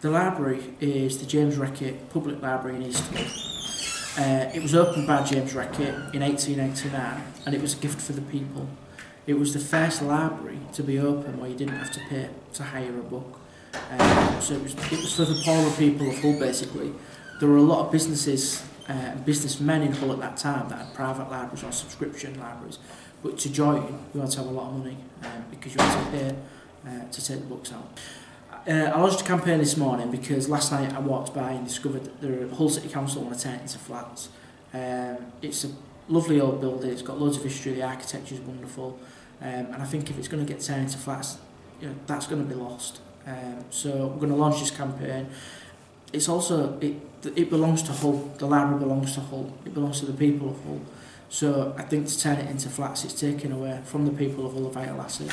The library is the James Reckitt Public Library in East Hull. Uh, it was opened by James Reckitt in 1889 and it was a gift for the people. It was the first library to be open where you didn't have to pay to hire a book. Um, so it was, it was for the poorer people of Hull basically. There were a lot of businesses uh, and businessmen in Hull at that time that had private libraries or subscription libraries. But to join, you had to have a lot of money um, because you had to pay uh, to take the books out. Uh, I lodged a campaign this morning because last night I walked by and discovered the Hull City Council want to turn it into flats. Um, it's a lovely old building, it's got loads of history, the architecture is wonderful, um, and I think if it's going to get turned into flats, you know, that's going to be lost. Um, so we're going to launch this campaign. It's also, it, it belongs to Hull, the library belongs to Hull, it belongs to the people of Hull. So I think to turn it into flats, it's taken away from the people of Hull a Vital Asset.